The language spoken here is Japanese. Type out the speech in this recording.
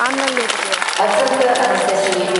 あんなに出てくる。